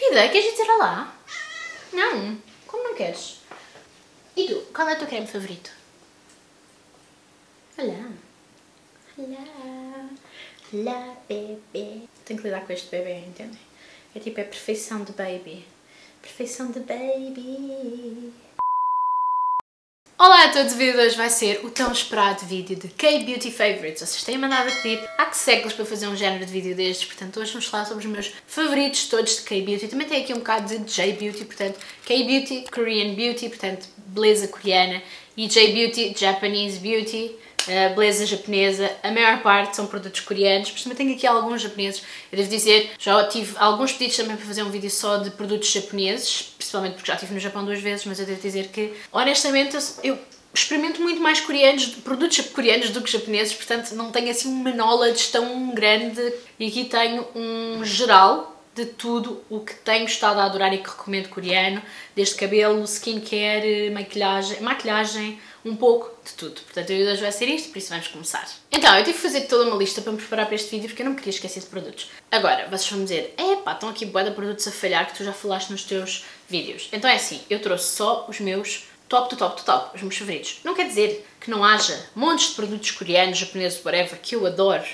Querida, queres dizer olá? Não. Como não queres? E tu, qual é o teu creme favorito? Olá. Olá. Olá, bebê. Tenho que lidar com este bebê, entendem? É tipo, é perfeição de baby. Perfeição de baby. Olá a todos, o vídeo de hoje vai ser o tão esperado vídeo de K-Beauty Favorites. Vocês têm mandado a pedir há que séculos para fazer um género de vídeo destes, portanto hoje vamos falar sobre os meus favoritos todos de K-Beauty. Também tem aqui um bocado de J-Beauty, portanto K-Beauty, Korean Beauty, portanto beleza coreana, e J-Beauty, Japanese Beauty, uh, beleza japonesa, a maior parte são produtos coreanos, mas também tenho aqui alguns japoneses. Eu devo dizer, já tive alguns pedidos também para fazer um vídeo só de produtos japoneses, principalmente porque já estive no Japão duas vezes, mas eu devo dizer que, honestamente, eu, eu experimento muito mais coreanos, produtos coreanos do que japoneses, portanto não tenho assim uma knowledge tão grande. E aqui tenho um geral de tudo o que tenho estado a adorar e que recomendo coreano, desde cabelo, skincare, maquilhagem, maquilhagem, um pouco de tudo. Portanto, o hoje vai ser isto, por isso vamos começar. Então, eu tive que fazer toda uma lista para me preparar para este vídeo porque eu não me queria esquecer de produtos. Agora, vocês vão dizer, epá, estão aqui boa de produtos a falhar que tu já falaste nos teus vídeos. Então é assim, eu trouxe só os meus top do top do top, os meus favoritos. Não quer dizer que não haja montes de produtos coreanos, japoneses, whatever, que eu adoro,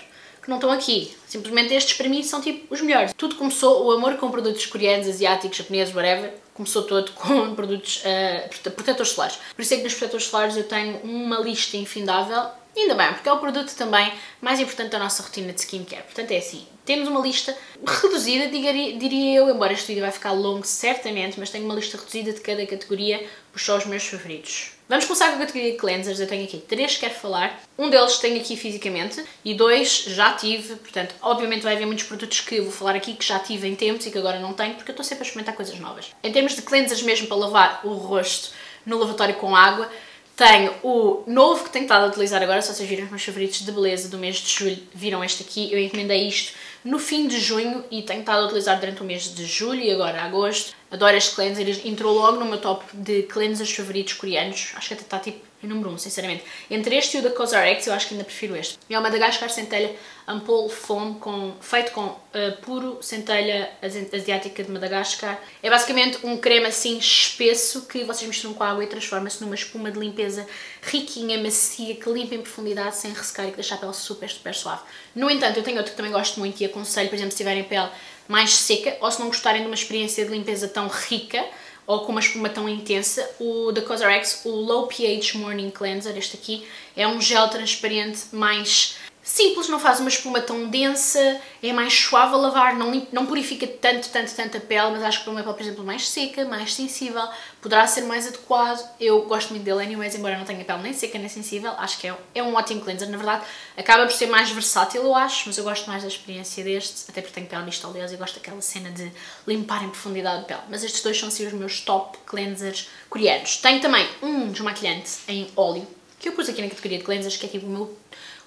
que não estão aqui. Simplesmente estes para mim são tipo os melhores. Tudo começou, o amor com produtos coreanos, asiáticos, japoneses, whatever, começou todo com produtos uh, protetores solares. Por isso é que nos protetores solares eu tenho uma lista infindável Ainda bem, porque é o produto também mais importante da nossa rotina de skincare. Portanto, é assim, temos uma lista reduzida, diria eu, embora este vídeo vai ficar longo certamente, mas tenho uma lista reduzida de cada categoria, por só os meus favoritos. Vamos começar com a categoria de cleansers, eu tenho aqui três que quero falar. Um deles tenho aqui fisicamente e dois já tive, portanto, obviamente vai haver muitos produtos que vou falar aqui que já tive em tempos e que agora não tenho, porque eu estou sempre a experimentar coisas novas. Em termos de cleansers mesmo para lavar o rosto no lavatório com água, tenho o novo que tenho estado a utilizar agora, se vocês viram os meus favoritos de beleza do mês de julho, viram este aqui, eu encomendei isto no fim de junho e tenho estado a utilizar durante o mês de julho e agora agosto. Adoro este cleanser, entrou logo no meu top de cleansers favoritos coreanos, acho que até está tipo em número 1, um, sinceramente. Entre este e o da CosRx, eu acho que ainda prefiro este. É o Madagascar Centelha Ampoule Foam, com, feito com uh, puro centelha asiática de Madagascar. É basicamente um creme assim espesso que vocês misturam com água e transforma-se numa espuma de limpeza riquinha, macia, que limpa em profundidade sem ressecar e que deixa a pele super, super suave. No entanto, eu tenho outro que também gosto muito e aconselho, por exemplo, se tiverem pele mais seca ou se não gostarem de uma experiência de limpeza tão rica, ou com uma espuma tão intensa, o da CosRx, o Low pH Morning Cleanser, este aqui, é um gel transparente mais simples, não faz uma espuma tão densa, é mais suave a lavar, não, não purifica tanto, tanto, tanto a pele, mas acho que para uma pele, por exemplo, mais seca, mais sensível, poderá ser mais adequado. Eu gosto muito dele anyways, embora não tenha pele nem seca nem sensível, acho que é, é um ótimo cleanser, na verdade, acaba por ser mais versátil, eu acho, mas eu gosto mais da experiência destes, até porque tenho pele mista oleosa e gosto daquela cena de limpar em profundidade a pele. Mas estes dois são assim os meus top cleansers coreanos. Tenho também um desmaquilhante em óleo, que eu pus aqui na categoria de cleansers, que é tipo o meu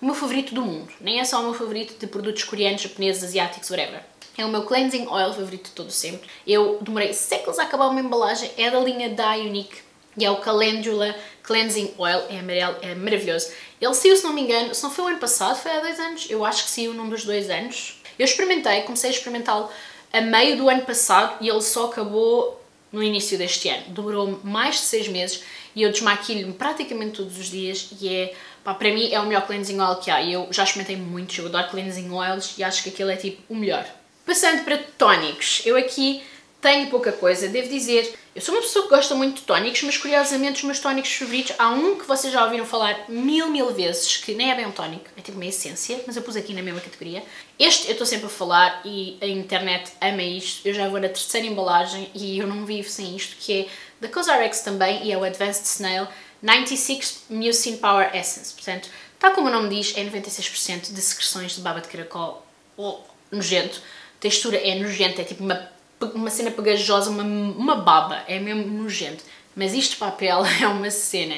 o meu favorito do mundo. Nem é só o meu favorito de produtos coreanos, japoneses, asiáticos, whatever. É o meu cleansing oil favorito de todo sempre. Eu demorei séculos a acabar uma embalagem, é da linha da Unique e é o Calendula Cleansing Oil, é amarelo, é maravilhoso. Ele saiu, se não me engano, se não foi o ano passado, foi há dois anos, eu acho que saiu num dos dois anos. Eu experimentei, comecei a experimentá-lo a meio do ano passado e ele só acabou no início deste ano. Durou mais de seis meses e eu desmaquilho-me praticamente todos os dias e é Para mim é o melhor cleansing oil que há e eu já experimentei muitos, eu adoro cleansing oils e acho que aquele é tipo o melhor. Passando para tónicos, eu aqui tenho pouca coisa, devo dizer, eu sou uma pessoa que gosta muito de tónicos, mas curiosamente os meus tónicos favoritos, há um que vocês já ouviram falar mil, mil vezes, que nem é bem um tónico, é tipo uma essência, mas eu pus aqui na mesma categoria. Este eu estou sempre a falar e a internet ama isto, eu já vou na terceira embalagem e eu não vivo sem isto, que é da CosRx também e é o Advanced Snail, 96 Mucin Power Essence. Portanto, tal como o nome diz, é 96% de secreções de baba de caracol oh, nojento. A textura é nojenta, é tipo uma, uma cena pegajosa, uma, uma baba, é mesmo nojento. Mas isto para a pele é uma cena.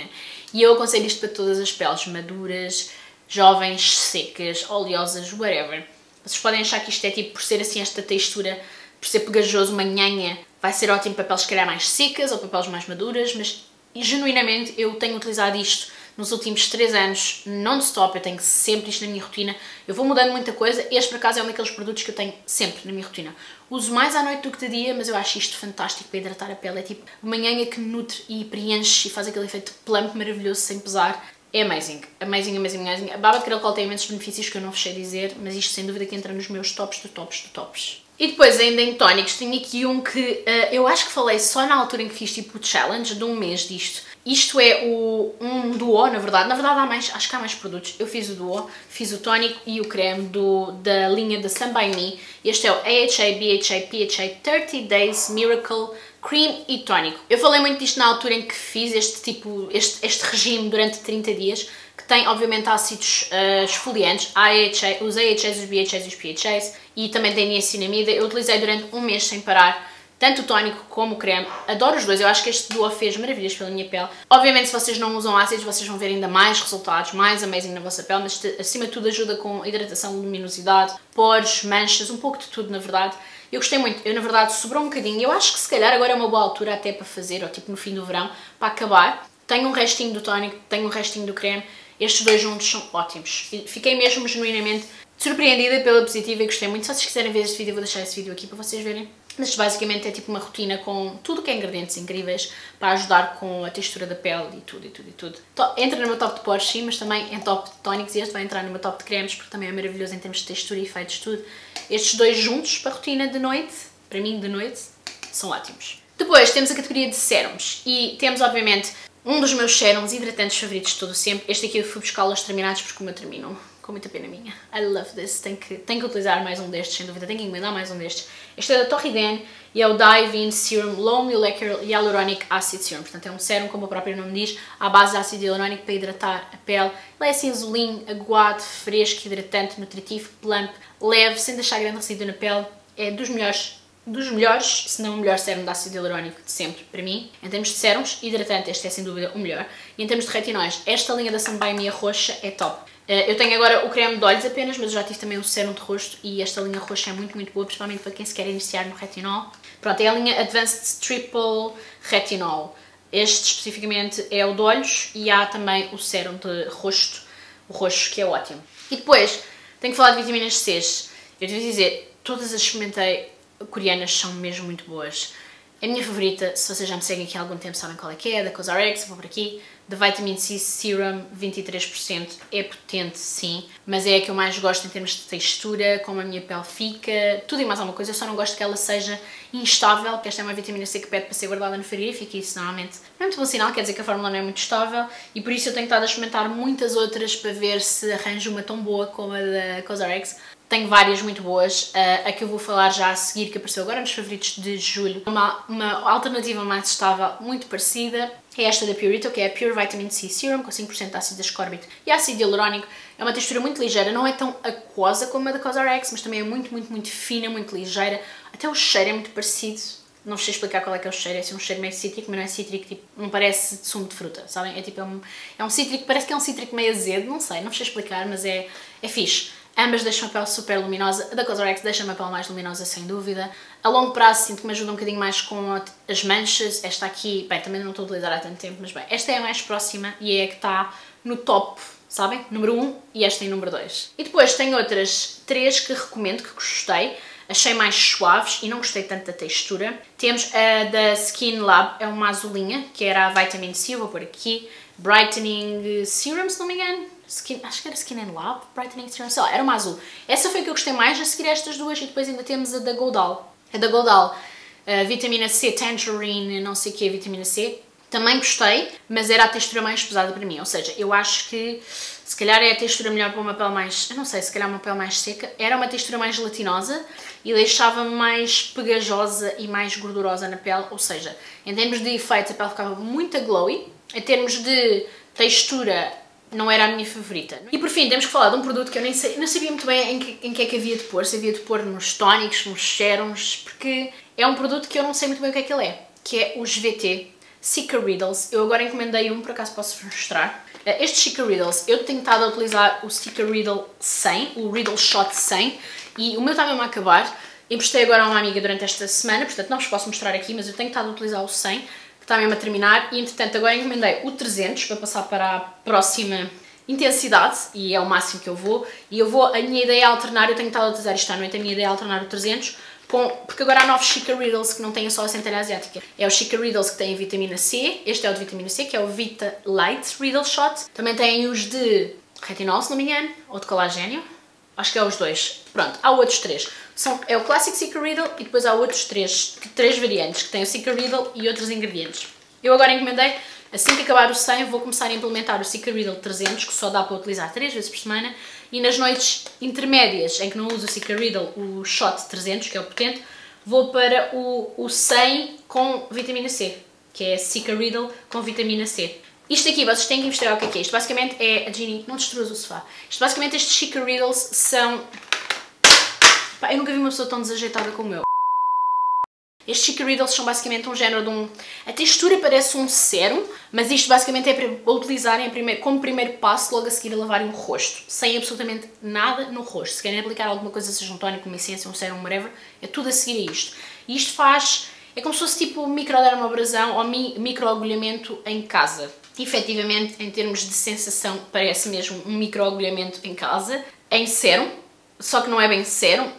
E eu aconselho isto para todas as peles, maduras, jovens, secas, oleosas, whatever. Vocês podem achar que isto é tipo, por ser assim esta textura, por ser pegajoso, uma vai ser ótimo para peles se calhar mais secas ou para peles mais maduras, mas e genuinamente eu tenho utilizado isto nos últimos 3 anos, non-stop, eu tenho sempre isto na minha rotina. Eu vou mudando muita coisa, este por acaso é um daqueles produtos que eu tenho sempre na minha rotina. Uso mais à noite do que de dia, mas eu acho isto fantástico para hidratar a pele. É tipo uma manhã que nutre e preenche e faz aquele efeito plump maravilhoso sem pesar. É amazing, amazing, amazing, amazing. A baba de caracol tem imensos benefícios que eu não fechei dizer, mas isto sem dúvida que entra nos meus tops do tops tops. E depois ainda em tónicos tenho aqui um que uh, eu acho que falei só na altura em que fiz tipo o challenge de um mês disto. Isto é o, um duo, na verdade. Na verdade há mais, acho que há mais produtos. Eu fiz o duo, fiz o tónico e o creme do, da linha da Sun By Me. Este é o AHA, BHA, PHA 30 Days Miracle Cream e tónico. Eu falei muito disto na altura em que fiz este tipo, este, este regime durante 30 dias, tem obviamente ácidos uh, esfoliantes, AHA, os AHAs, os BHAs e os PHAs, e também tem niacinamida. Eu utilizei durante um mês sem parar tanto o tónico como o creme. Adoro os dois, eu acho que este duo fez maravilhas pela minha pele. Obviamente se vocês não usam ácidos, vocês vão ver ainda mais resultados, mais amazing na vossa pele, mas acima de tudo ajuda com hidratação, luminosidade, poros, manchas, um pouco de tudo na verdade. Eu gostei muito, eu na verdade sobrou um bocadinho, eu acho que se calhar agora é uma boa altura até para fazer, ou tipo no fim do verão, para acabar. Tenho um restinho do tónico, tenho um restinho do creme, estes dois juntos são ótimos. Fiquei mesmo genuinamente surpreendida pela positiva e gostei muito. Se vocês quiserem ver este vídeo, eu vou deixar esse vídeo aqui para vocês verem. Mas basicamente é tipo uma rotina com tudo que é ingredientes incríveis para ajudar com a textura da pele e tudo, e tudo, e tudo. Entra no meu top de pores sim, mas também em top de tónicos e este vai entrar no meu top de cremes porque também é maravilhoso em termos de textura e efeitos, tudo. Estes dois juntos para a rotina de noite, para mim de noite, são ótimos. Depois temos a categoria de sérums e temos obviamente um dos meus sérums hidratantes favoritos de todo sempre. Este aqui eu fui buscá-los terminados porque o meu terminam com muita pena minha. I love this. Tenho que, tenho que utilizar mais um destes, sem dúvida. Tenho que encomendar mais um destes. Este é da Torriden e é o Dive-In Serum Low Molecular Hyaluronic Acid Serum. Portanto, é um sérum, como o próprio nome diz, à base de ácido hialurônico para hidratar a pele. Ele é assim azulinho, aguado, fresco, hidratante, nutritivo, plump, leve, sem deixar grande resíduo na pele. É dos melhores dos melhores, se não o melhor sérum de ácido hialurónico de sempre, para mim. Em termos de sérums, hidratante, este é sem dúvida o melhor. E em termos de retinóis, esta linha da Sunby Mia roxa é top. Eh, eu tenho agora o creme de olhos apenas, mas eu já tive também o sérum de rosto e esta linha roxa é muito, muito boa, principalmente para quem se quer iniciar no retinol. Pronto, é a linha Advanced Triple Retinol. Este especificamente é o de olhos e há também o sérum de rosto, o roxo, que é ótimo. E depois, tenho que falar de vitaminas C. Eu devo dizer, todas as experimentei coreanas são mesmo muito boas. A minha favorita, se vocês já me seguem aqui há algum tempo sabem qual é que é, da CosRx, vou por aqui, da Vitamin C Serum 23%, é potente sim, mas é a que eu mais gosto em termos de textura, como a minha pele fica, tudo e mais alguma coisa, eu só não gosto que ela seja instável, porque esta é uma vitamina C que pede para ser guardada no frigorífico e isso normalmente não é muito bom sinal, quer dizer que a fórmula não é muito estável. E por isso eu tenho estado a experimentar muitas outras para ver se arranjo uma tão boa como a da CosRx, tenho várias muito boas. Uh, a que eu vou falar já a seguir, que apareceu agora nos favoritos de julho. Uma, uma alternativa mais estável, muito parecida, é esta da Purito, que é a Pure Vitamin C Serum, com 5% de ácido ascórbico e ácido hialurónico. É uma textura muito ligeira, não é tão aquosa como a da CosRx, mas também é muito, muito, muito fina, muito ligeira. Até o cheiro é muito parecido. Não sei explicar qual é que é o cheiro, é assim um cheiro meio cítrico, mas não é cítrico, tipo, não parece de sumo de fruta, sabem? É tipo, é um, é um cítrico, parece que é um cítrico meio azedo, não sei, não sei explicar, mas é, é fixe. Ambas deixam a pele super luminosa. A da CosRx deixa-me a pele mais luminosa, sem dúvida. A longo prazo sinto que me ajuda um bocadinho mais com as manchas. Esta aqui, bem, também não estou a utilizar há tanto tempo, mas bem, esta é a mais próxima e é a que está no top, sabem? Número 1 um, e esta em número 2. E depois tem outras três que recomendo, que gostei. Achei mais suaves e não gostei tanto da textura. Temos a da Skin Lab, é uma azulinha, que era a Vitamin C, vou pôr aqui. Brightening Serum, se não me engano Skin, acho que era Skin and Lab, Brightening Serum, sei lá, era uma azul. Essa foi a que eu gostei mais, a seguir estas duas e depois ainda temos a da Goldal. A da Goldal, a vitamina C, Tangerine, não sei o que, vitamina C. Também gostei, mas era a textura mais pesada para mim, ou seja, eu acho que se calhar é a textura melhor para uma pele mais, eu não sei, se calhar uma pele mais seca. Era uma textura mais gelatinosa e deixava-me mais pegajosa e mais gordurosa na pele, ou seja, em termos de efeito a pele ficava muito glowy, em termos de textura não era a minha favorita. E por fim, temos que falar de um produto que eu nem sei, sabia muito bem em que, em que é que havia de pôr, se havia de pôr nos tónicos, nos serums, porque é um produto que eu não sei muito bem o que é que ele é, que é os VT Sika Riddles. Eu agora encomendei um, por acaso posso mostrar. Eh, Estes Sika Riddles, eu tenho estado a utilizar o Sika Riddle 100, o Riddle Shot 100, e o meu está mesmo a acabar. Emprestei agora a uma amiga durante esta semana, portanto não vos posso mostrar aqui, mas eu tenho estado a utilizar o 100, que está mesmo a terminar e entretanto agora encomendei o 300 para passar para a próxima intensidade e é o máximo que eu vou e eu vou, a minha ideia é alternar, eu tenho estado a utilizar isto à noite, a minha ideia é alternar o 300 com, porque agora há novos Chica Riddles que não têm só a centelha asiática. É o Chica Riddles que tem vitamina C, este é o de vitamina C, que é o Vita Light Riddle Shot. Também tem os de retinol, se não me engano, ou de colagênio. Acho que é os dois. Pronto, há outros três. São, é o Classic Secret Riddle e depois há outros três, três variantes, que têm o Secret Riddle e outros ingredientes. Eu agora encomendei, assim que acabar o 100, vou começar a implementar o Secret Riddle 300, que só dá para utilizar 3 vezes por semana, e nas noites intermédias, em que não uso o Secret Riddle, o Shot 300, que é o potente, vou para o, o 100 com vitamina C, que é Secret Riddle com vitamina C. Isto aqui, vocês têm que investigar o que é que é. Isto basicamente é... A Ginny, não destruas o sofá. Isto basicamente, estes Chica Riddles são... Pá, eu nunca vi uma pessoa tão desajeitada como eu. Estes Chica Riddles são basicamente um género de um... A textura parece um sérum, mas isto basicamente é para utilizarem primeiro, como primeiro passo logo a seguir a lavarem o rosto, sem absolutamente nada no rosto. Se querem aplicar alguma coisa, seja um tónico, uma essência, um sérum, whatever, é tudo a seguir a isto. E isto faz... É como se fosse tipo microdermabrasão ou mi, microagulhamento em casa efetivamente, em termos de sensação, parece mesmo um microagulhamento em casa, em sérum, só que não é bem sérum,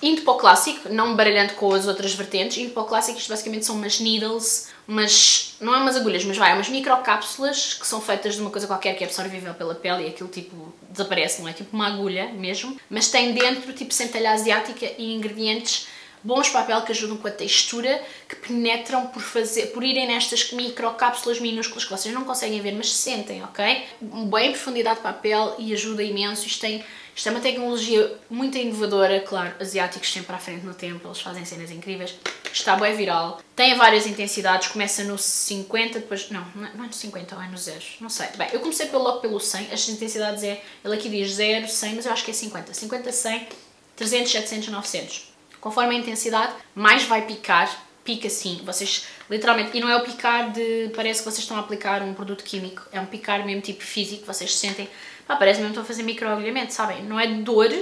indo para o clássico, não baralhando com as outras vertentes, indo para o clássico, isto basicamente são umas needles, umas, não é umas agulhas, mas vai, umas microcápsulas que são feitas de uma coisa qualquer que é absorvível pela pele e aquilo tipo desaparece, não é? Tipo uma agulha mesmo, mas tem dentro tipo centelha asiática e ingredientes bons papel que ajudam com a textura, que penetram por, fazer, por irem nestas microcápsulas minúsculas que vocês não conseguem ver, mas sentem, ok? Bem profundidade de papel e ajuda imenso. Isto, tem, isto é uma tecnologia muito inovadora, claro, asiáticos sempre à frente no tempo, eles fazem cenas incríveis. Está bem viral, tem várias intensidades, começa no 50, depois, não, não é no 50 ou é no 0, não sei. Bem, eu comecei logo pelo 100, as intensidades é, ele aqui diz 0, 100, mas eu acho que é 50, 50, 100, 300, 700, 900. Conforme a intensidade, mais vai picar, pica sim. Vocês, literalmente, e não é o picar de, parece que vocês estão a aplicar um produto químico, é um picar mesmo tipo físico, vocês sentem, pá, parece mesmo que estão a fazer microagulhamento, sabem? Não é dor,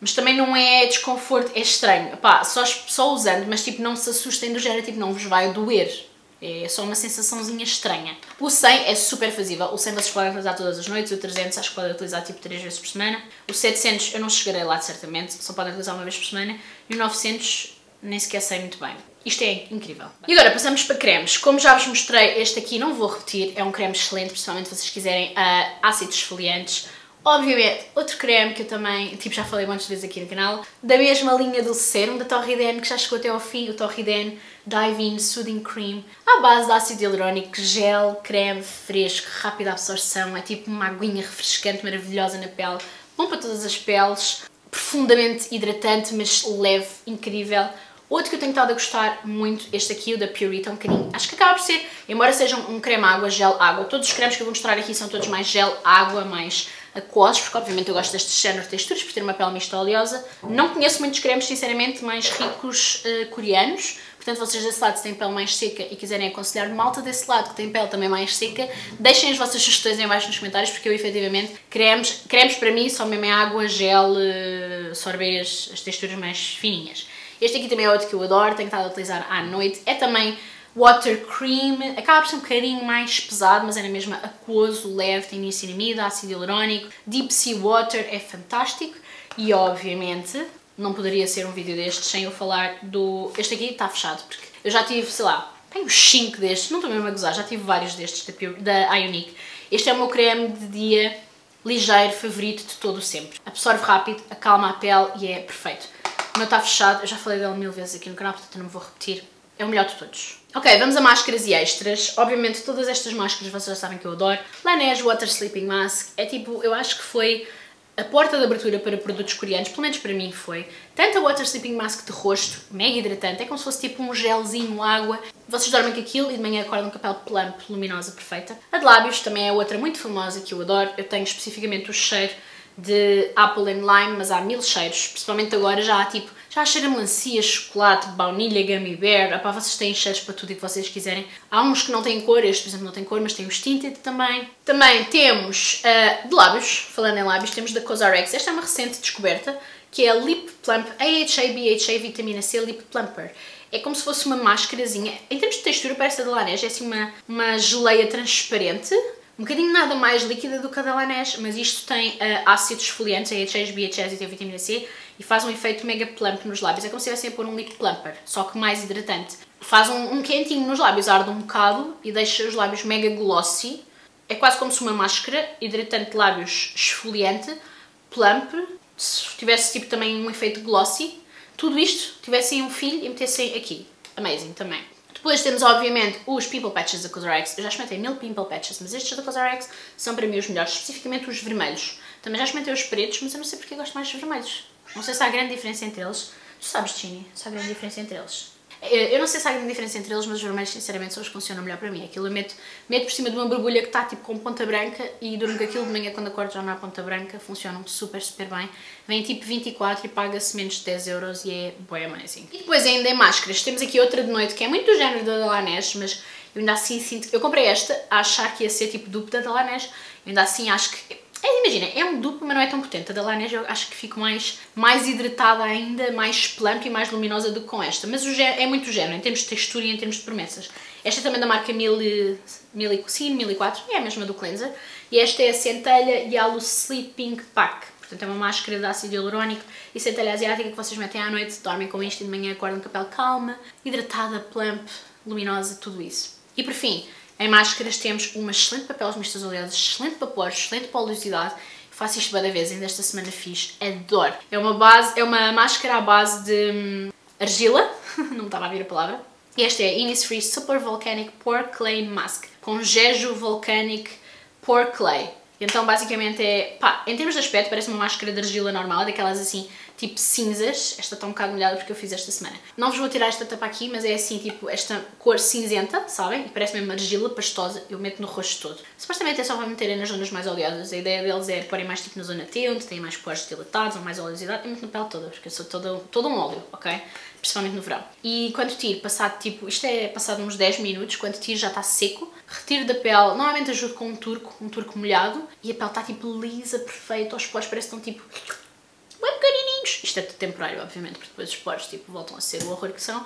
mas também não é desconforto, é estranho. Pá, só, só usando, mas tipo, não se assustem do género, tipo, não vos vai doer. É só uma sensaçãozinha estranha. O 100 é super fazível. O 100 vocês podem utilizar todas as noites. O 300 acho que podem utilizar tipo 3 vezes por semana. O 700 eu não chegarei lá certamente. Só podem utilizar uma vez por semana. E o 900 nem sequer sei muito bem. Isto é incrível. E agora passamos para cremes. Como já vos mostrei, este aqui não vou repetir. É um creme excelente, principalmente se vocês quiserem uh, ácidos esfoliantes Obviamente, outro creme que eu também, tipo, já falei muitas vezes aqui no canal, da mesma linha do Serum, da Torriden, que já chegou até ao fim, o Torriden Dive-In Soothing Cream, à base de ácido hialurônico, gel, creme, fresco, rápida absorção, é tipo uma aguinha refrescante, maravilhosa na pele, bom para todas as peles, profundamente hidratante, mas leve, incrível. Outro que eu tenho estado a gostar muito, este aqui, o da Purita, um bocadinho, acho que acaba por ser, embora seja um creme água, gel água, todos os cremes que eu vou mostrar aqui são todos mais gel água, mais aquosos, porque obviamente eu gosto destes géneros de texturas, por ter uma pele mista oleosa. Não conheço muitos cremes, sinceramente, mais ricos uh, coreanos, portanto vocês desse lado se têm pele mais seca e quiserem aconselhar malta desse lado que tem pele também mais seca, deixem as vossas sugestões em baixo nos comentários, porque eu efetivamente, cremes, cremes para mim só mesmo é água, gel, uh, sorbês, as texturas mais fininhas. Este aqui também é outro que eu adoro, tenho estado a utilizar à noite, é também Water Cream, acaba por ser um bocadinho mais pesado, mas é na mesma aquoso, leve, tem niacinamida, ácido hialurônico. Deep Sea Water é fantástico e obviamente não poderia ser um vídeo destes sem eu falar do... Este aqui está fechado, porque eu já tive, sei lá, tenho 5 destes, não estou mesmo a gozar, já tive vários destes da, Pure, da. Este é o meu creme de dia ligeiro, favorito de todo sempre. Absorve rápido, acalma a pele e é perfeito. O meu está fechado, eu já falei dele mil vezes aqui no canal, portanto não me vou repetir. É o melhor de todos. Ok, vamos a máscaras e extras. Obviamente todas estas máscaras vocês já sabem que eu adoro. Laneige Water Sleeping Mask é tipo, eu acho que foi a porta de abertura para produtos coreanos, pelo menos para mim foi. Tanto a Water Sleeping Mask de rosto, mega hidratante, é como se fosse tipo um gelzinho, água. Vocês dormem com aquilo e de manhã acordam com a pele plump, luminosa, perfeita. A de lábios também é outra muito famosa que eu adoro. Eu tenho especificamente o cheiro de Apple and Lime, mas há mil cheiros, principalmente agora já há tipo, cheiro a melancia, chocolate, baunilha, gummy bear, Epá, vocês têm cheiros para tudo e que vocês quiserem. Há uns que não têm cor, este por exemplo não tem cor, mas tem os tinted também. Também temos uh, de lábios, falando em lábios, temos da Cosrx, esta é uma recente descoberta, que é a Lip Plump AHA BHA Vitamina C Lip Plumper. É como se fosse uma máscarazinha. Em termos de textura, parece a da Laneige. É assim uma, uma geleia transparente. Um bocadinho nada mais líquida do que a da Laneige, mas isto tem uh, ácidos esfoliantes, AHAs, BHAs e tem vitamina C e faz um efeito mega plump nos lábios. É como se estivessem a pôr um lip plumper, só que mais hidratante. Faz um, um quentinho nos lábios, arde um bocado e deixa os lábios mega glossy. É quase como se uma máscara, hidratante de lábios esfoliante, plump, se tivesse tipo também um efeito glossy. Tudo isto tivessem um filho e metessem aqui. Amazing também. Depois temos, obviamente, os Pimple Patches da CosRx. Eu já experimentei mil Pimple Patches, mas estes da CosRx são para mim os melhores, especificamente os vermelhos. Também já experimentei os pretos, mas eu não sei porque gosto mais dos vermelhos. Não sei se há grande diferença entre eles. Tu sabes, Chini, se há grande diferença entre eles. Eu não sei se há grande diferença entre eles, mas os vermelhos, sinceramente, são os que funcionam melhor para mim. Aquilo eu meto, meto por cima de uma borbulha que está tipo com ponta branca e durmo com aquilo de manhã quando acordo já há ponta branca, funcionam super, super bem. Vem tipo 24 e paga-se menos de 10 euros e é bem amazing. E depois ainda em máscaras, temos aqui outra de noite que é muito do género da Laneige, mas eu ainda assim sinto... Eu comprei esta a achar que ia ser tipo dupla da Laneige, eu ainda assim acho que é, imagina, é um duplo, mas não é tão potente. A da Laneige eu acho que fico mais, mais hidratada ainda, mais plump e mais luminosa do que com esta. Mas o é muito género, em termos de textura e em termos de promessas. Esta é também da marca 1005, 1004, é a mesma do cleanser. E esta é a Centelha Yellow Sleeping Pack. Portanto, é uma máscara de ácido hialurónico e centelha asiática que vocês metem à noite, dormem com isto e de manhã acordam com a pele calma, hidratada, plump, luminosa, tudo isso. E por fim, em máscaras temos uma excelente papel mistas oleosas, excelente poros, excelente para oleosidade. Faço isto várias vezes, ainda esta semana fiz, adoro. É uma, base, é uma máscara à base de hum, argila, não me estava a vir a palavra. E esta é Innisfree Super Volcanic Pore Clay Mask, com Jeju Volcanic Pore Clay. Então basicamente é, pá, em termos de aspecto parece uma máscara de argila normal, daquelas assim tipo cinzas. Esta está um bocado molhada porque eu fiz esta semana. Não vos vou tirar esta tapa aqui, mas é assim, tipo, esta cor cinzenta, sabem? E parece mesmo argila pastosa. Eu meto no rosto todo. Supostamente é só para meterem nas zonas mais oleosas. A ideia deles é porem mais tipo na zona T, onde têm mais poros dilatados ou mais oleosidade. Eu meto na pele toda, porque eu sou todo, todo um óleo, ok? Principalmente no verão. E quando tiro, passado tipo, isto é passado uns 10 minutos, quando tiro já está seco, retiro da pele, normalmente ajudo com um turco, um turco molhado, e a pele está tipo lisa, perfeita, os poros parecem estão tipo bem pequenininhos. Isto é temporário, obviamente, porque depois os poros tipo, voltam a ser o horror que são.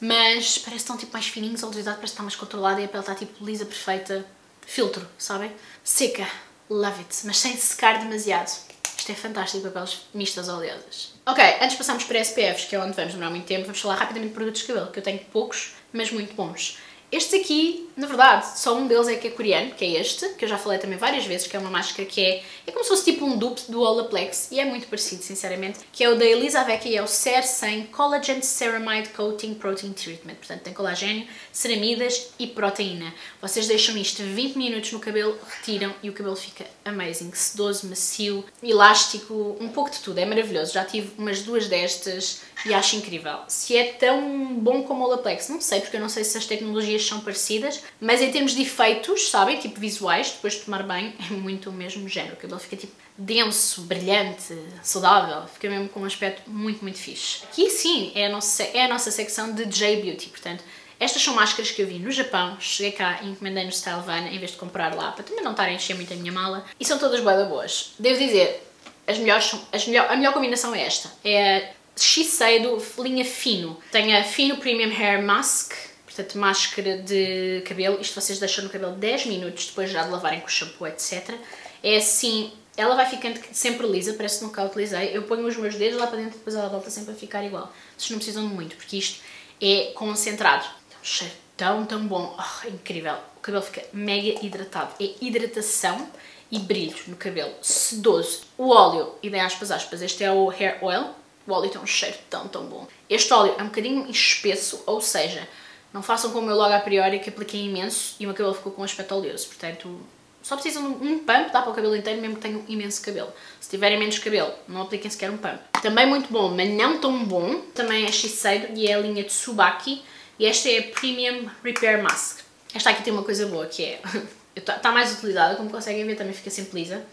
Mas parece que estão tipo, mais fininhos, a oleosidade parece está mais controlada e a pele está tipo lisa, perfeita. Filtro, sabem? Seca. Love it. Mas sem secar demasiado. Isto é fantástico para peles mistas oleosas. Ok, antes passamos para SPFs, que é onde vamos demorar muito tempo, vamos falar rapidamente de produtos de cabelo, que eu tenho poucos, mas muito bons. Este aqui, na verdade, só um deles é que é coreano, que é este, que eu já falei também várias vezes, que é uma máscara que é, é como se fosse tipo um dupe do Olaplex, e é muito parecido, sinceramente, que é o da Elisa Vecchia e é o CER 100 Collagen Ceramide Coating Protein Treatment. Portanto, tem colagênio, ceramidas e proteína. Vocês deixam isto 20 minutos no cabelo, retiram e o cabelo fica amazing, sedoso, macio, elástico, um pouco de tudo, é maravilhoso. Já tive umas duas destas e acho incrível. Se é tão bom como o Olaplex, não sei, porque eu não sei se as tecnologias são parecidas, mas em termos de efeitos, sabem, tipo visuais, depois de tomar banho, é muito o mesmo género. O cabelo fica tipo denso, brilhante, saudável, fica mesmo com um aspecto muito, muito fixe. Aqui sim, é a nossa, é a nossa secção de J-Beauty, portanto, estas são máscaras que eu vi no Japão, cheguei cá e encomendei no Style Van em vez de comprar lá, para também não estar a encher muito a minha mala, e são todas boas boas. Devo dizer, as melhores são, as melhor, a melhor combinação é esta, é a Shiseido linha Fino. Tem a Fino Premium Hair Mask, portanto máscara de cabelo, isto vocês deixam no cabelo 10 minutos depois já de lavarem com o shampoo, etc. É assim, ela vai ficando sempre lisa, parece que nunca a utilizei. Eu ponho os meus dedos lá para dentro e depois ela volta sempre a ficar igual. Vocês não precisam de muito, porque isto é concentrado. um cheiro tão, tão bom. Oh, é incrível. O cabelo fica mega hidratado. É hidratação e brilho no cabelo. Sedoso. O óleo, e bem aspas, aspas, este é o Hair Oil. O óleo tem um cheiro tão, tão bom. Este óleo é um bocadinho espesso, ou seja, não façam como eu logo a priori, que apliquei imenso e o meu cabelo ficou com um aspecto oleoso. Portanto, só precisam de um pump, dá para o cabelo inteiro, mesmo que tenham imenso cabelo. Se tiverem menos cabelo, não apliquem sequer um pump. Também muito bom, mas não tão bom, também é Shiseido e é a linha Tsubaki. E esta é a Premium Repair Mask. Esta aqui tem uma coisa boa, que é... Está mais utilizada, como conseguem ver, também fica sempre lisa.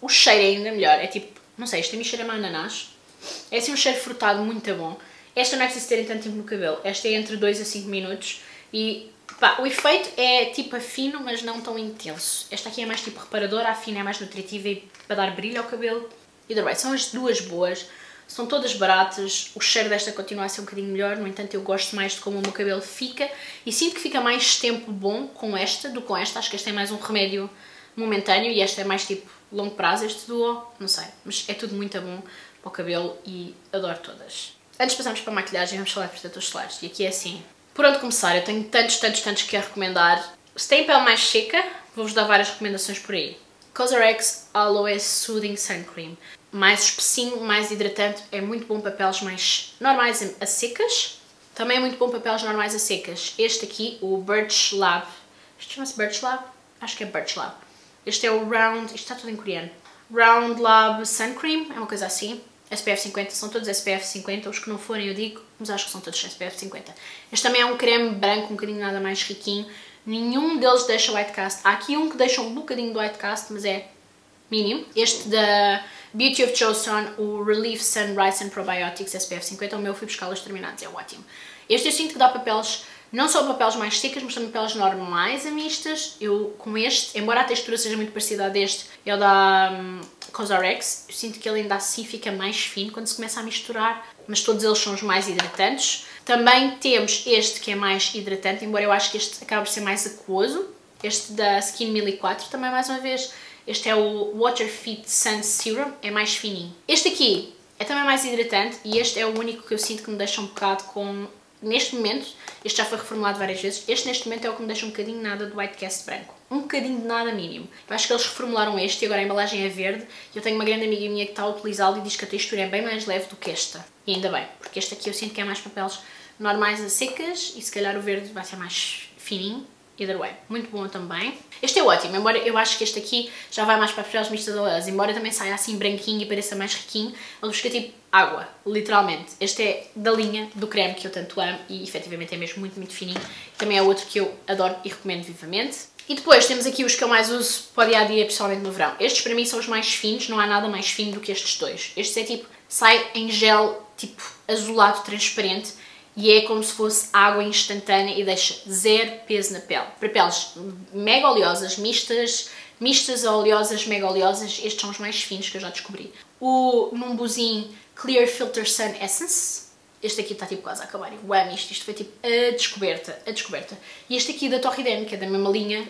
O cheiro é ainda melhor, é tipo... Não sei, este mim cheira mais ananás. É assim um cheiro frutado muito bom. Esta não é preciso terem tanto tempo no cabelo. Esta é entre 2 a 5 minutos e pá, o efeito é tipo afino, mas não tão intenso. Esta aqui é mais tipo reparadora, a fina é mais nutritiva e para dar brilho ao cabelo. Either way, são as duas boas. são todas baratas, o cheiro desta continua a ser um bocadinho melhor, no entanto eu gosto mais de como o meu cabelo fica e sinto que fica mais tempo bom com esta do que com esta, acho que esta é mais um remédio momentâneo e esta é mais tipo longo prazo, este duo, não sei, mas é tudo muito bom para o cabelo e adoro todas. Antes de passarmos para a maquilhagem, vamos falar de protetores solares e aqui é assim, por onde começar? Eu tenho tantos, tantos, tantos que quero recomendar. Se tem pele mais seca, vou-vos dar várias recomendações por aí. Cosrx Aloe Soothing Sun Cream. Mais espessinho, mais hidratante, é muito bom para peles mais normais a secas. Também é muito bom para peles normais a secas. Este aqui, o Birch Lab. Isto chama-se Birch Lab? Acho que é Birch Lab. Este é o Round, isto está tudo em coreano. Round Lab Sun Cream, é uma coisa assim. SPF 50, são todos SPF 50, os que não forem eu digo, mas acho que são todos SPF 50. Este também é um creme branco, um bocadinho nada mais riquinho, nenhum deles deixa white cast. Há aqui um que deixa um bocadinho de white cast, mas é mínimo. Este da Beauty of Joseon, o Relief Sunrise and Probiotics SPF 50, o meu fui buscar los terminados, é ótimo. Este eu sinto que dá papeles não só papeles mais secas, mas também papeles normais a mistas. Eu, com este, embora a textura seja muito parecida a deste, é o da um, Cosrx, eu sinto que ele ainda assim fica mais fino quando se começa a misturar, mas todos eles são os mais hidratantes. Também temos este que é mais hidratante, embora eu acho que este acaba por ser mais aquoso. Este da Skin 1004 também mais uma vez. Este é o Water Fit Sun Serum, é mais fininho. Este aqui é também mais hidratante e este é o único que eu sinto que me deixa um bocado com neste momento, este já foi reformulado várias vezes, este neste momento é o que me deixa um bocadinho nada do white cast branco. Um bocadinho de nada mínimo. Eu acho que eles reformularam este e agora a embalagem é verde eu tenho uma grande amiga minha que está a utilizá-lo e diz que a textura é bem mais leve do que esta. E ainda bem, porque este aqui eu sinto que é mais papéis normais a secas e se calhar o verde vai ser mais fininho Either way, muito bom também. Este é ótimo, embora eu acho que este aqui já vai mais para as mistas oleosas, embora também saia assim branquinho e pareça mais riquinho, ele busca tipo água, literalmente. Este é da linha do creme que eu tanto amo e efetivamente é mesmo muito, muito fininho. Também é outro que eu adoro e recomendo vivamente. E depois temos aqui os que eu mais uso para dia a dia, principalmente no verão. Estes para mim são os mais finos, não há nada mais fino do que estes dois. Este é tipo, sai em gel tipo azulado transparente e é como se fosse água instantânea e deixa zero peso na pele. Para peles mega oleosas, mistas, mistas a oleosas, mega oleosas, estes são os mais finos que eu já descobri. O Numbuzinho Clear Filter Sun Essence, este aqui está tipo quase a acabar, eu amo isto, isto foi tipo a descoberta, a descoberta. E este aqui da Torridem, que é da mesma linha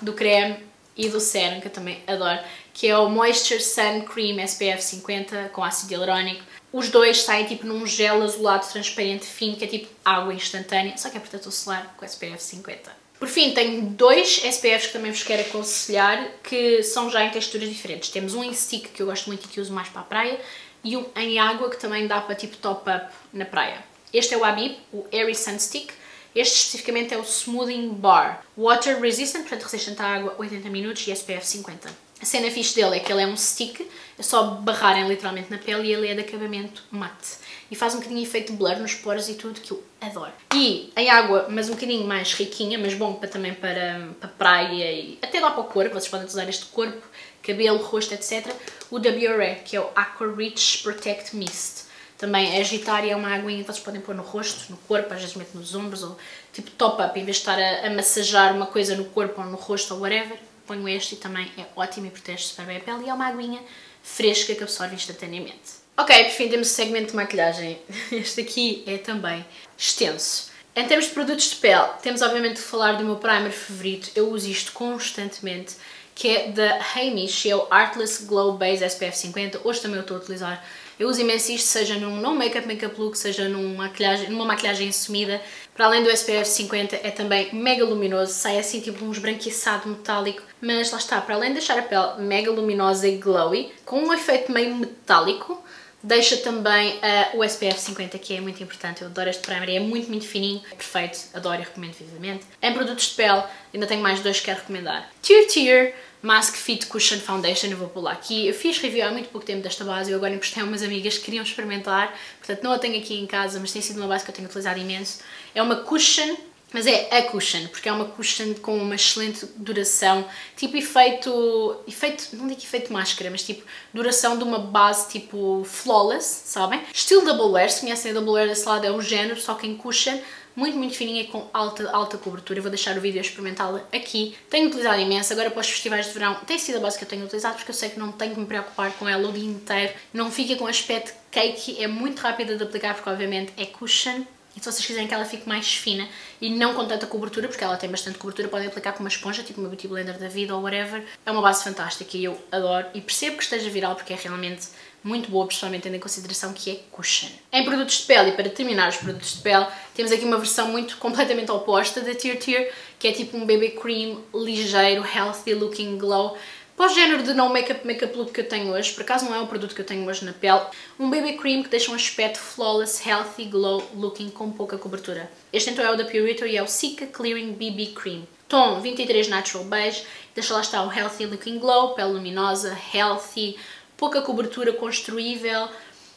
do creme e do sérum, que eu também adoro, que é o Moisture Sun Cream SPF 50 com ácido hialurónico. Os dois saem tipo num gel azulado transparente fino, que é tipo água instantânea, só que é protetor solar com SPF 50. Por fim, tenho dois SPFs que também vos quero aconselhar, que são já em texturas diferentes. Temos um em stick, que eu gosto muito e que uso mais para a praia, e um em água, que também dá para tipo top-up na praia. Este é o Abib, o Airy Sun Stick. Este especificamente é o Smoothing Bar. Water Resistant, portanto resistente à água, 80 minutos e SPF 50. A cena fixe dele é que ele é um stick, é só barrarem literalmente na pele e ele é de acabamento mate. E faz um bocadinho efeito blur nos poros e tudo, que eu adoro. E em água, mas um bocadinho mais riquinha, mas bom para, também para, para praia e até lá para o corpo, vocês podem usar este corpo, cabelo, rosto, etc. O WRE, que é o Aqua Rich Protect Mist. Também é agitar e é uma aguinha que vocês podem pôr no rosto, no corpo, às vezes metem nos ombros, ou tipo top-up, em vez de estar a, a massajar uma coisa no corpo ou no rosto ou whatever ponho este e também é ótimo e protege super bem a pele e é uma aguinha fresca que absorve instantaneamente. Ok, por fim temos o segmento de maquilhagem. Este aqui é também extenso. Em termos de produtos de pele, temos obviamente de falar do meu primer favorito, eu uso isto constantemente, que é da Hamish, é o Artless Glow Base SPF 50, hoje também eu estou a utilizar eu uso imenso isto, seja num não make-up, make-up look, seja numa maquilhagem, numa maquilhagem assumida. Para além do SPF 50, é também mega luminoso, sai assim tipo um esbranquiçado metálico. Mas lá está, para além de deixar a pele mega luminosa e glowy, com um efeito meio metálico, Deixa também uh, o SPF 50, que é muito importante. Eu adoro este primer, é muito, muito fininho. É perfeito, adoro e recomendo vivamente. Em produtos de pele, ainda tenho mais dois que quero recomendar. Tear Tear Mask Fit Cushion Foundation, eu vou pular aqui. Eu fiz review há muito pouco tempo desta base, eu agora emprestei a umas amigas que queriam experimentar, portanto não a tenho aqui em casa, mas tem sido uma base que eu tenho utilizado imenso. É uma cushion mas é a cushion, porque é uma cushion com uma excelente duração, tipo efeito, efeito, não digo efeito máscara, mas tipo duração de uma base tipo flawless, sabem? Estilo double wear, se conhecem a double wear desse lado é o género, só que em cushion, muito, muito fininha e com alta, alta cobertura. Eu vou deixar o vídeo a experimentá-la aqui. Tenho utilizado imenso, agora para os festivais de verão tem sido a base que eu tenho utilizado porque eu sei que não tenho que me preocupar com ela o dia inteiro. Não fica com aspecto cake, é muito rápida de aplicar porque obviamente é cushion se vocês quiserem que ela fique mais fina e não com tanta cobertura, porque ela tem bastante cobertura, podem aplicar com uma esponja, tipo uma Beauty Blender da vida ou whatever. É uma base fantástica e eu adoro e percebo que esteja viral porque é realmente muito boa, principalmente tendo em consideração que é cushion. Em produtos de pele, e para terminar os produtos de pele, temos aqui uma versão muito completamente oposta da Tear Tear, que é tipo um BB Cream ligeiro, healthy looking glow, para o género de não make-up make-up look que eu tenho hoje, por acaso não é o produto que eu tenho hoje na pele, um BB Cream que deixa um aspecto flawless, healthy, glow looking com pouca cobertura. Este então é o da Purito e é o Cica Clearing BB Cream. Tom 23 Natural Beige, deixa lá estar o Healthy Looking Glow, pele luminosa, healthy, pouca cobertura construível,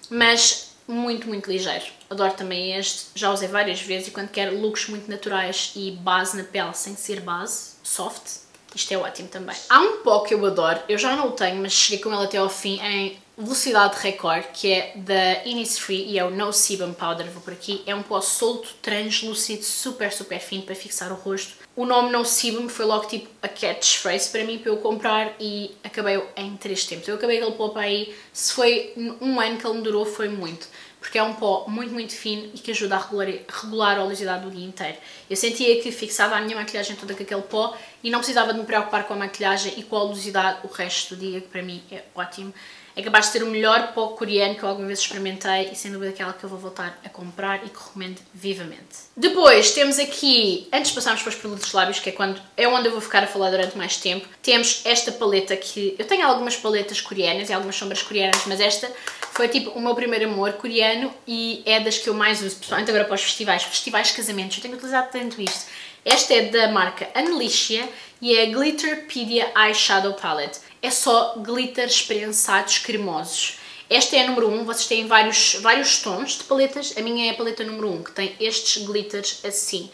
mas muito, muito ligeiro. Adoro também este, já usei várias vezes e quando quero looks muito naturais e base na pele sem ser base, soft, isto é ótimo também. Há um pó que eu adoro, eu já não o tenho, mas cheguei com ele até ao fim em velocidade de recorde, que é da Innisfree e é o No Sebum Powder, vou por aqui. É um pó solto, translúcido, super, super fino para fixar o rosto. O nome No Sebum foi logo tipo a catchphrase para mim, para eu comprar e acabei em 3 tempos. Eu acabei aquele pó para aí, se foi um ano que ele me durou, foi muito porque é um pó muito, muito fino e que ajuda a regular, regular a oleosidade do dia inteiro. Eu sentia que fixava a minha maquilhagem toda com aquele pó e não precisava de me preocupar com a maquilhagem e com a oleosidade o resto do dia, que para mim é ótimo. É capaz de ser o melhor pó coreano que eu alguma vez experimentei e sem dúvida aquela que eu vou voltar a comprar e que recomendo vivamente. Depois temos aqui, antes de passarmos para os produtos lábios, que é, quando, é onde eu vou ficar a falar durante mais tempo, temos esta paleta que... Eu tenho algumas paletas coreanas e algumas sombras coreanas, mas esta foi tipo o meu primeiro amor coreano e é das que eu mais uso, principalmente agora para os festivais, festivais casamentos, eu tenho utilizado tanto isto. Esta é da marca Anlicia e é a Glitterpedia Eyeshadow Palette. É só glitters prensados cremosos. Esta é a número 1, um, vocês têm vários, vários tons de paletas. A minha é a paleta número 1, um, que tem estes glitters assim.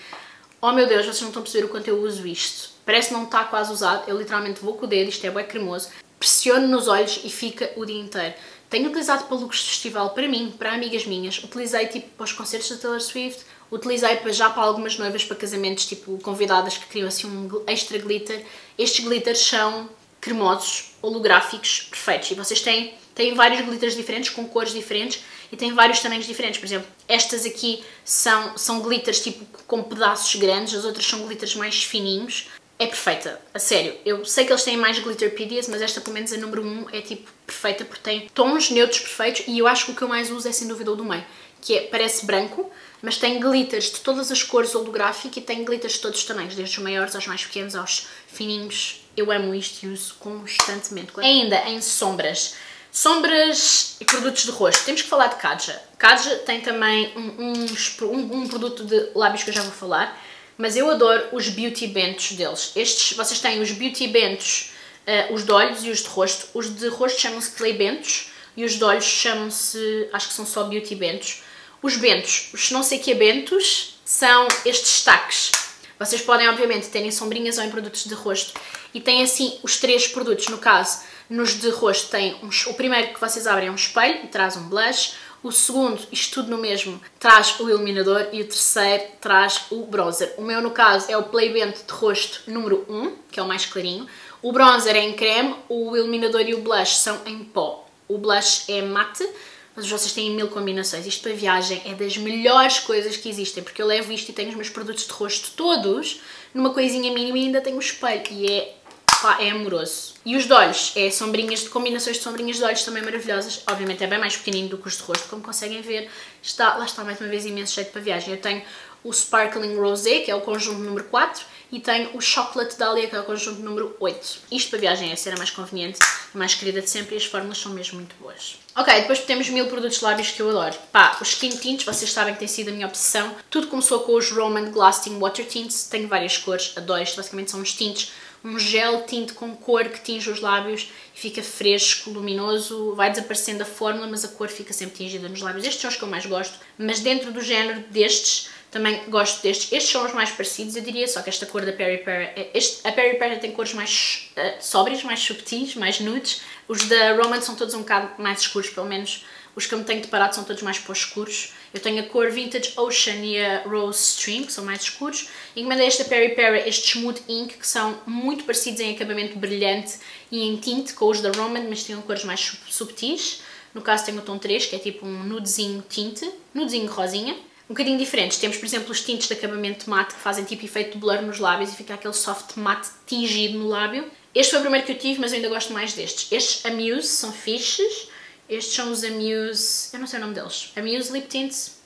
Oh meu Deus, vocês não estão a perceber o quanto eu uso isto. Parece que não está quase usado, eu literalmente vou com o dedo, isto é bem cremoso. Pressiono nos olhos e fica o dia inteiro. Tenho utilizado para looks de festival para mim, para amigas minhas. Utilizei tipo para os concertos da Taylor Swift, utilizei para, já para algumas noivas para casamentos, tipo convidadas que queriam assim um extra glitter. Estes glitters são cremosos, holográficos, perfeitos. E vocês têm, têm vários glitters diferentes, com cores diferentes e têm vários tamanhos diferentes. Por exemplo, estas aqui são, são glitters tipo com pedaços grandes, as outras são glitters mais fininhos é perfeita, a sério. Eu sei que eles têm mais glitterpedias, mas esta pelo menos a número 1 é tipo perfeita porque tem tons neutros perfeitos e eu acho que o que eu mais uso é sem dúvida o do meio, que é, parece branco, mas tem glitters de todas as cores holográficas e tem glitters de todos os tamanhos, desde os maiores aos mais pequenos, aos fininhos. Eu amo isto e uso constantemente. Ainda em sombras. Sombras e produtos de rosto. Temos que falar de Kaja. Kaja tem também um, um, um produto de lábios que eu já vou falar mas eu adoro os beauty bentos deles. Estes, vocês têm os beauty bentos, uh, os de olhos e os de rosto. Os de rosto chamam-se play bentos e os de olhos chamam-se, acho que são só beauty bentos. Os bentos, os não sei que bentos, são estes taques. Vocês podem, obviamente, ter em sombrinhas ou em produtos de rosto. E tem assim os três produtos, no caso, nos de rosto tem um, o primeiro que vocês abrem é um espelho e traz um blush, o segundo, isto tudo no mesmo, traz o iluminador e o terceiro traz o bronzer. O meu, no caso, é o Play Bent de rosto número 1, que é o mais clarinho. O bronzer é em creme, o iluminador e o blush são em pó. O blush é mate, mas vocês têm mil combinações. Isto para viagem é das melhores coisas que existem, porque eu levo isto e tenho os meus produtos de rosto todos numa coisinha mínima e ainda tenho o espelho. E é pá, é amoroso. E os de olhos, é sombrinhas, de combinações de sombrinhas de olhos também maravilhosas. Obviamente é bem mais pequenino do que os de rosto, como conseguem ver. Está, lá está mais uma vez imenso jeito para viagem. Eu tenho o Sparkling Rosé, que é o conjunto número 4, e tenho o Chocolate Dahlia, que é o conjunto número 8. Isto para viagem é a mais conveniente mais querida de sempre e as fórmulas são mesmo muito boas. Ok, depois temos mil produtos lábios que eu adoro. Pá, os Skin Tints, vocês sabem que tem sido a minha obsessão. Tudo começou com os Roman Lasting Water Tints, tenho várias cores, adoro isto, basicamente são uns tintes um gel tinte com cor que tinge os lábios e fica fresco, luminoso, vai desaparecendo a fórmula, mas a cor fica sempre tingida nos lábios. Estes são os que eu mais gosto, mas dentro do género destes, também gosto destes. Estes são os mais parecidos, eu diria, só que esta cor da Perry Perry, é, este, a Perry Perry tem cores mais uh, sóbrias, mais subtis, mais nudes. Os da Roman são todos um bocado mais escuros, pelo menos Os que eu me tenho deparado são todos mais para os escuros. Eu tenho a cor Vintage Ocean e a Rose Stream, que são mais escuros. Encomendei esta Perry Perry, este Smooth Ink, que são muito parecidos em acabamento brilhante e em tinte com os da Roman, mas tinham cores mais subtis. No caso tenho o tom 3, que é tipo um nudezinho tinte, nudezinho rosinha um bocadinho diferentes. Temos, por exemplo, os tintes de acabamento mate que fazem tipo efeito de blur nos lábios e fica aquele soft mate tingido no lábio. Este foi o primeiro que eu tive, mas eu ainda gosto mais destes. Estes Amuse são fixes. Estes são os Amuse... eu não sei o nome deles. Amuse Lip Tints,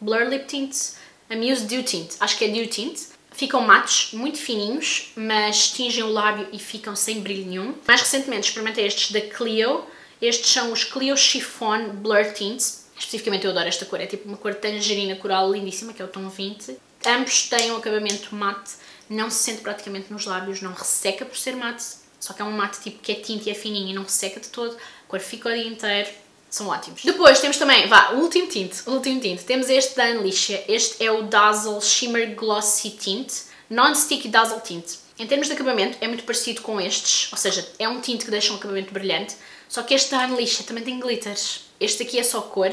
Blur Lip Tints, Amuse Dew Tint. Acho que é Dew Tint. Ficam mates, muito fininhos, mas tingem o lábio e ficam sem brilho nenhum. Mais recentemente experimentei estes da Clio. Estes são os Clio Chiffon Blur Tints Especificamente eu adoro esta cor, é tipo uma cor tangerina coral lindíssima, que é o tom 20. Ambos têm um acabamento mate, não se sente praticamente nos lábios, não resseca por ser mate, só que é um mate tipo que é tinta e é fininho e não resseca de todo, cor fica o dia inteiro, são ótimos. Depois temos também, vá, o último tint, o último tint. Temos este da Unleasha, este é o Dazzle Shimmer Glossy Tint, Non-Sticky Dazzle Tint. Em termos de acabamento é muito parecido com estes, ou seja, é um tint que deixa um acabamento brilhante, só que este da Unleasha também tem glitters. Este aqui é só cor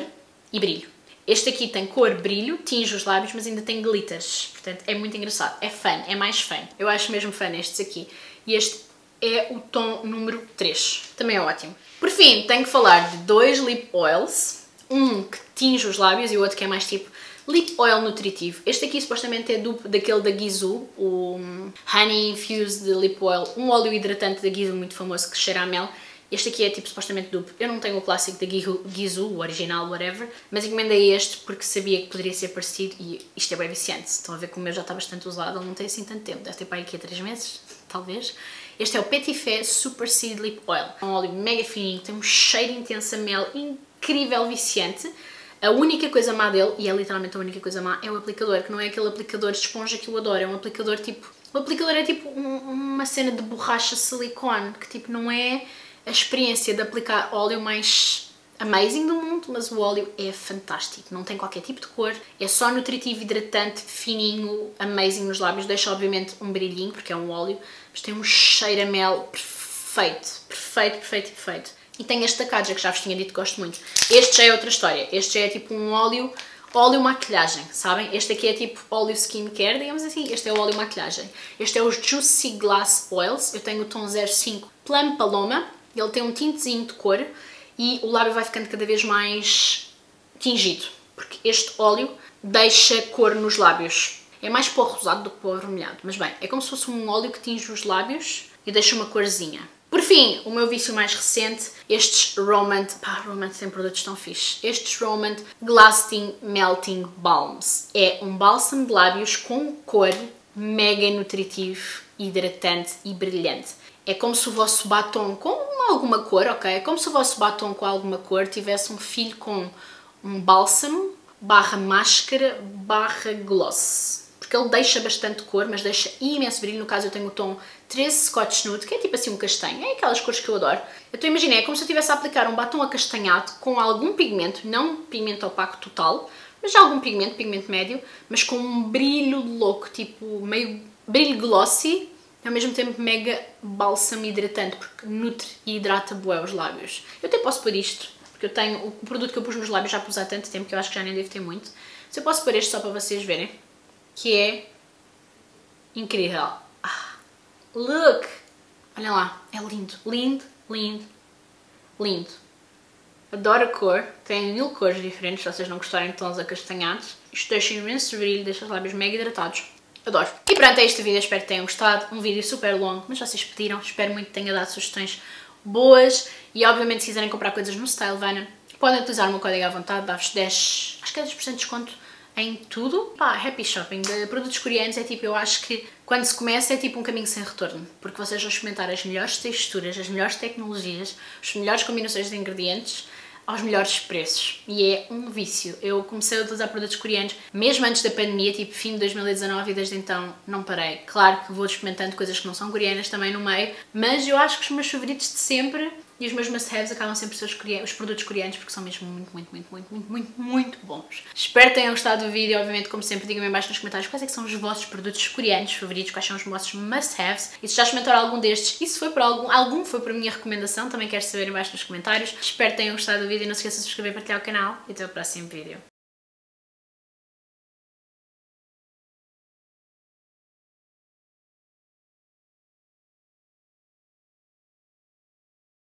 e brilho. Este aqui tem cor, brilho, tinge os lábios, mas ainda tem glitters. Portanto, é muito engraçado. É fun, é mais fun. Eu acho mesmo fun estes aqui. E este é o tom número 3. Também é ótimo. Por fim, tenho que falar de dois lip oils. Um que tinge os lábios e o outro que é mais tipo lip oil nutritivo. Este aqui supostamente é dupe daquele da Gizu, o Honey Infused Lip Oil, um óleo hidratante da Gizu muito famoso que cheira a mel. Este aqui é tipo supostamente duplo. Eu não tenho o clássico da Gizu, o original, whatever, mas encomendei este porque sabia que poderia ser parecido e isto é bem viciante. Estão a ver que o meu já está bastante usado, ele não tem assim tanto tempo, deve ter para aqui há 3 meses, talvez. Este é o Petit Fait Super Seed Lip Oil. É um óleo mega fininho, tem um cheiro intenso a mel, incrível viciante. A única coisa má dele, e é literalmente a única coisa má, é o aplicador, que não é aquele aplicador de esponja que eu adoro, é um aplicador tipo... O aplicador é tipo um, uma cena de borracha silicone, que tipo não é a experiência de aplicar óleo mais amazing do mundo, mas o óleo é fantástico, não tem qualquer tipo de cor, é só nutritivo, hidratante, fininho, amazing nos lábios, deixa obviamente um brilhinho, porque é um óleo, mas tem um cheiro a mel perfeito, perfeito, perfeito, perfeito. E tem este da Kaja, que já vos tinha dito que gosto muito. Este já é outra história, este já é tipo um óleo, óleo maquilhagem, sabem? Este aqui é tipo óleo skincare, digamos assim, este é o óleo maquilhagem. Este é os Juicy Glass Oils, eu tenho o tom 05 Plum Paloma, ele tem um tintezinho de cor e o lábio vai ficando cada vez mais tingido, porque este óleo deixa cor nos lábios. É mais para o rosado do que para o avermelhado, mas bem, é como se fosse um óleo que tinge os lábios e deixa uma corzinha. Por fim, o meu vício mais recente, estes Romant, pá, Romant tem produtos tão fixes, estes Romant Glasting Melting Balms. É um bálsamo de lábios com cor mega nutritivo, hidratante e brilhante. É como se o vosso batom com alguma cor, ok? É como se o vosso batom com alguma cor tivesse um filho com um bálsamo barra máscara barra gloss. Porque ele deixa bastante cor, mas deixa imenso brilho. No caso eu tenho o tom 13 Scotch Nude, que é tipo assim um castanho. É aquelas cores que eu adoro. Então imaginei, é como se eu estivesse a aplicar um batom acastanhado com algum pigmento, não pigmento opaco total, mas algum pigmento, pigmento médio, mas com um brilho louco, tipo meio brilho glossy, ao mesmo tempo mega bálsamo hidratante, porque nutre e hidrata bué os lábios. Eu até posso pôr isto, porque eu tenho o produto que eu pus nos lábios já pus há tanto tempo que eu acho que já nem devo ter muito. Mas eu posso pôr este só para vocês verem, que é incrível. Ah, look! Olhem lá, é lindo, lindo, lindo, lindo. Adoro a cor, tem mil cores diferentes, se vocês não gostarem de tons acastanhados. Isto deixa imenso brilho, deixa os lábios mega hidratados. Adoro. E pronto, é este vídeo, espero que tenham gostado. Um vídeo super longo, mas vocês pediram, espero muito que tenha dado sugestões boas. E obviamente se quiserem comprar coisas no Stylevana, podem utilizar o meu código à vontade, dá-vos 10, acho que é 10% de desconto em tudo. Pá, happy shopping de produtos coreanos é tipo, eu acho que quando se começa é tipo um caminho sem retorno, porque vocês vão experimentar as melhores texturas, as melhores tecnologias, as melhores combinações de ingredientes, aos melhores preços e é um vício. Eu comecei a utilizar produtos coreanos mesmo antes da pandemia, tipo fim de 2019 e desde então não parei. Claro que vou experimentando coisas que não são coreanas também no meio, mas eu acho que os meus favoritos de sempre E os meus must-haves acabam sempre ser os, os produtos coreanos porque são mesmo muito, muito, muito, muito, muito, muito, muito bons. Espero que tenham gostado do vídeo. Obviamente, como sempre, digam-me abaixo nos comentários quais é são os vossos produtos coreanos favoritos, quais são os vossos must-haves. E se já experimentaram algum destes e se foi por algum, algum foi por minha recomendação, também quero saber abaixo nos comentários. Espero que tenham gostado do vídeo. Não se esqueçam de subscrever, partilhar o canal e até o próximo vídeo.